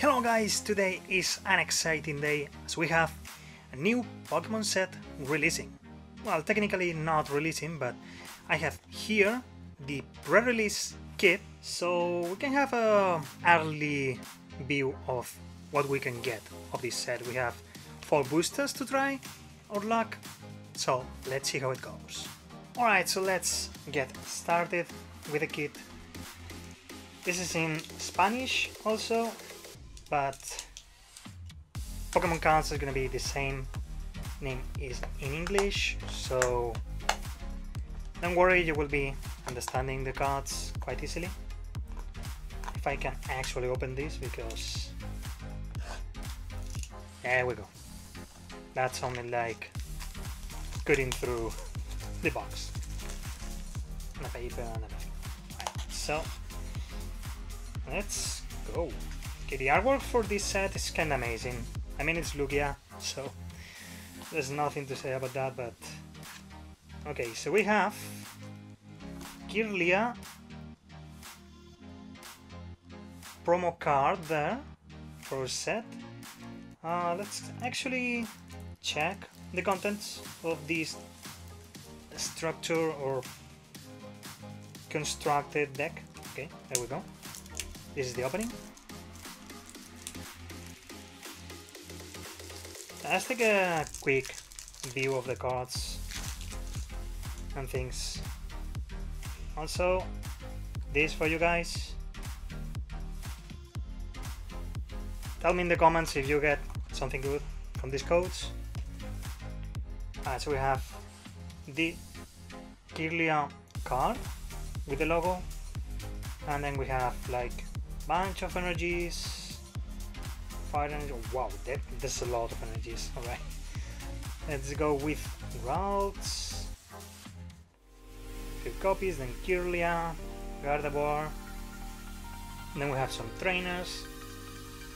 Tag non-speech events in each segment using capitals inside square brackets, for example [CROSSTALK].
Hello guys, today is an exciting day as we have a new Pokemon set releasing. Well, technically not releasing, but I have here the pre-release kit, so we can have a early view of what we can get of this set. We have four boosters to try our luck, so let's see how it goes. Alright, so let's get started with the kit. This is in Spanish also, but Pokemon cards is gonna be the same name is in English, so don't worry, you will be understanding the cards quite easily. If I can actually open this, because there we go. That's only like cutting through the box. And the paper and everything. Right, so let's go. Okay, the artwork for this set is kinda amazing. I mean it's Lugia, so there's nothing to say about that, but okay, so we have Kirlia promo card there for set. Uh, let's actually check the contents of this structure or constructed deck. Okay, there we go. This is the opening. Let's take a quick view of the cards and things. Also, this for you guys. Tell me in the comments if you get something good from these codes. Uh, so we have the Kirlia card with the logo and then we have like bunch of energies fire energy wow that, there's a lot of energies. [LAUGHS] All right let's go with Ralts. Few copies then Kirlia Gardevoir. Then we have some trainers.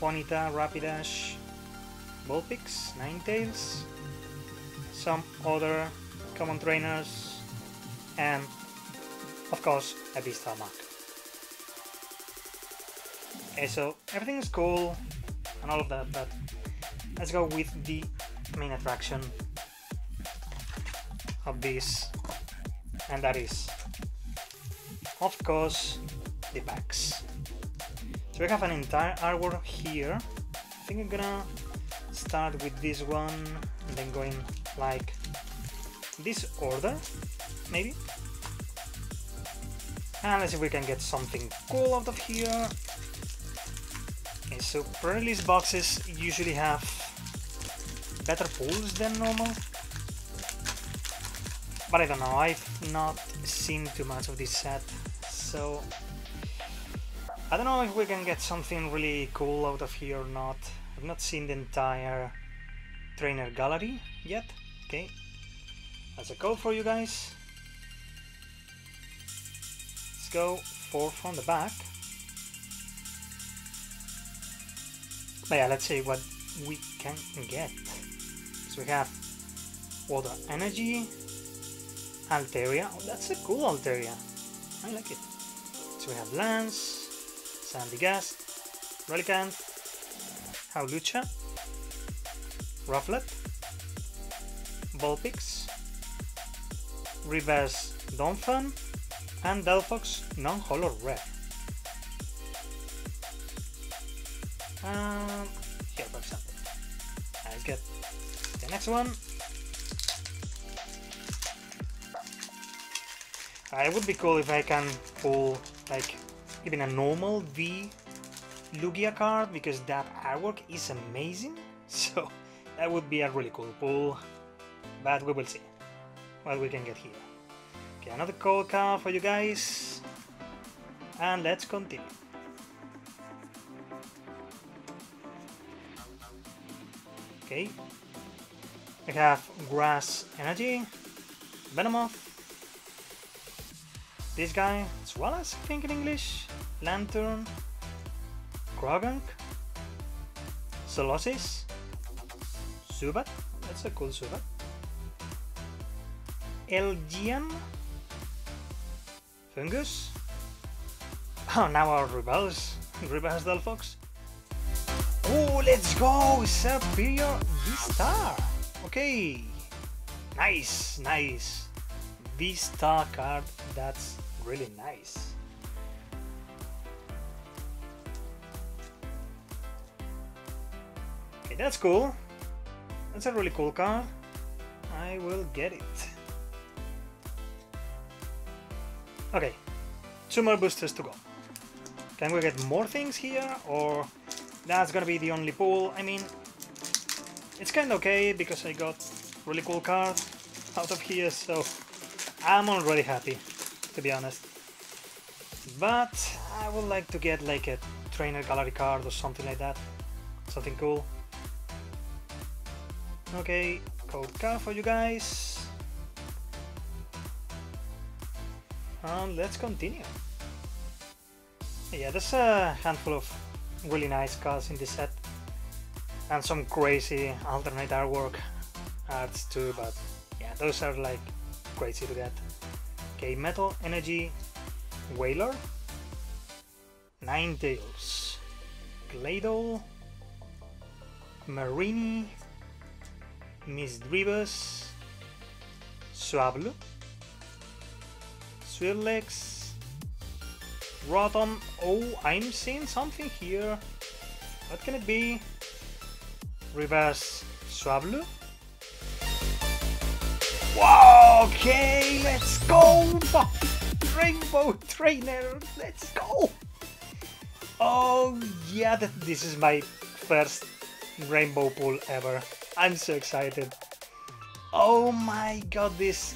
Ponyta, Rapidash. Vulpix, Ninetales. Some other common trainers. And of course a Beastar Mark. Okay, so everything is cool and all of that, but let's go with the main attraction of this, and that is, of course, the packs. So we have an entire artwork here. I think I'm gonna start with this one and then going like this order, maybe? And let's see if we can get something cool out of here. So pre-release boxes usually have better pulls than normal. But I don't know, I've not seen too much of this set, so I don't know if we can get something really cool out of here or not. I've not seen the entire trainer gallery yet. Okay, that's a code for you guys. Let's go four from the back. But yeah, let's see what we can get. So we have Water Energy, Altaria. Oh, that's a cool Altaria. I like it. So we have Lance, Sandy Sandygast, Relicanth, Hawlucha, Rufflet, Vulpix, Reverse Donphan, and Delphox non-holo rare. Um, here for example. Let's get the next one. Uh, it would be cool if I can pull like even a normal V Lugia card because that artwork is amazing. [LAUGHS] So that would be a really cool pull, but we will see what we can get here. Okay, another code card for you guys, and let's continue. Okay, we have Grass Energy, Venomoth, this guy, Swallows, I think in English, Lanturn, Croagunk, Solosis, Zubat, that's a cool Zubat, Elgian, Fungus, oh now our Rebels, [LAUGHS] Rebels Delphox, Oh, let's go! Serperior V-Star! Okay. Nice, nice. V-Star card, that's really nice. Okay, that's cool. That's a really cool card. I will get it. Okay, two more boosters to go. Can we get more things here, or that's gonna be the only pull? I mean, it's kinda okay, because I got really cool card out of here, so I'm already happy, to be honest. But I would like to get like a trainer gallery card or something like that. Something cool. Okay, code card for you guys. And let's continue. Yeah, there's a handful of really nice cards in this set. And some crazy alternate artwork arts too, but yeah, those are like crazy to get. Okay, Metal Energy Whaler, Ninetales Gladle, Marini, Misdreavus, Swablu, Swirlix, Rotom. Oh, I'm seeing something here. What can it be? Reverse Swablu. Wow, okay, let's go! [LAUGHS] Rainbow Trainer, let's go! Oh, yeah, this is my first rainbow pull ever. I'm so excited. Oh my god, this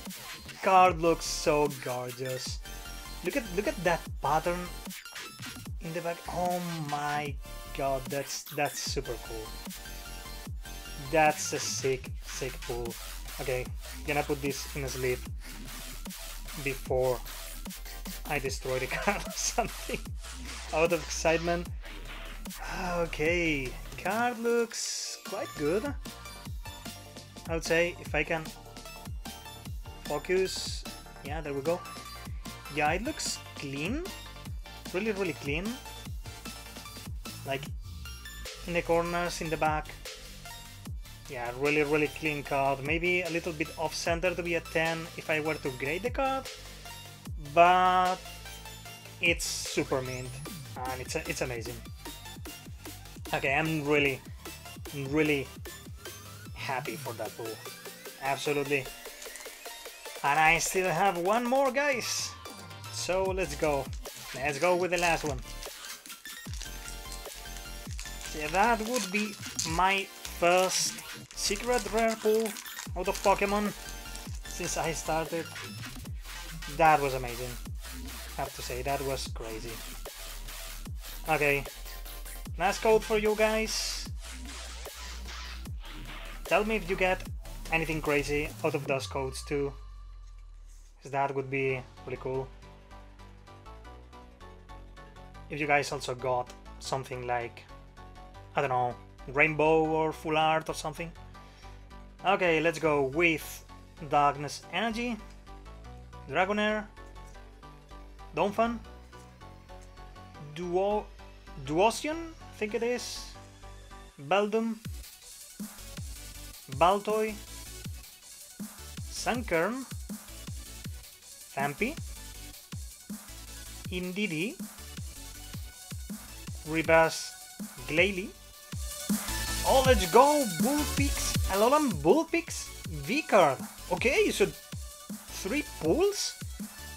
card looks so gorgeous. Look at look at that pattern in the back. Oh my god, that's that's super cool. That's a sick sick pull. Okay, gonna put this in a sleeve before I destroy the [LAUGHS] card or something. Out of excitement. Ah, okay, card looks quite good. I would say if I can focus, yeah, there we go. Yeah, it looks clean, really, really clean. Like in the corners, in the back. Yeah, really, really clean card. Maybe a little bit off center to be a 10 if I were to grade the card, but it's super mint and it's it's amazing. Okay, I'm really, really happy for that pull. Absolutely. And I still have one more, guys. So let's go. Let's go with the last one. That would be my first secret rare pull out of Pokemon since I started. That was amazing. Have to say, that was crazy. Okay, last code for you guys. Tell me if you get anything crazy out of those codes too. That would be really cool. If you guys also got something like, I don't know, rainbow or full art or something. Okay, let's go with Darkness Energy, Dragonair, Donphan, Duo, Duosion, I think it is, Beldum, Baltoy, Sunkern, Phanpy, Indeedee, Rebus Glalie. Oh, let's go! Vulpix, Alolan Vulpix V-Card. Okay, so three pulls?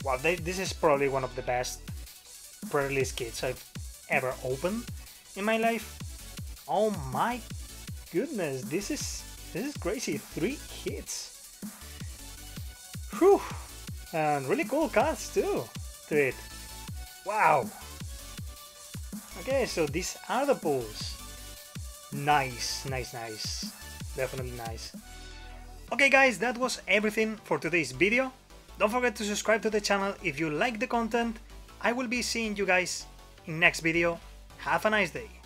Well, they, this is probably one of the best pre-release kits I've ever opened in my life. Oh my goodness, this is this is crazy, three hits. Whew! And really cool cards too to it. Wow! Okay, so these are the pulls. Nice, nice, nice. Definitely nice. Okay guys, that was everything for today's video. Don't forget to subscribe to the channel if you like the content. I will be seeing you guys in next video. Have a nice day.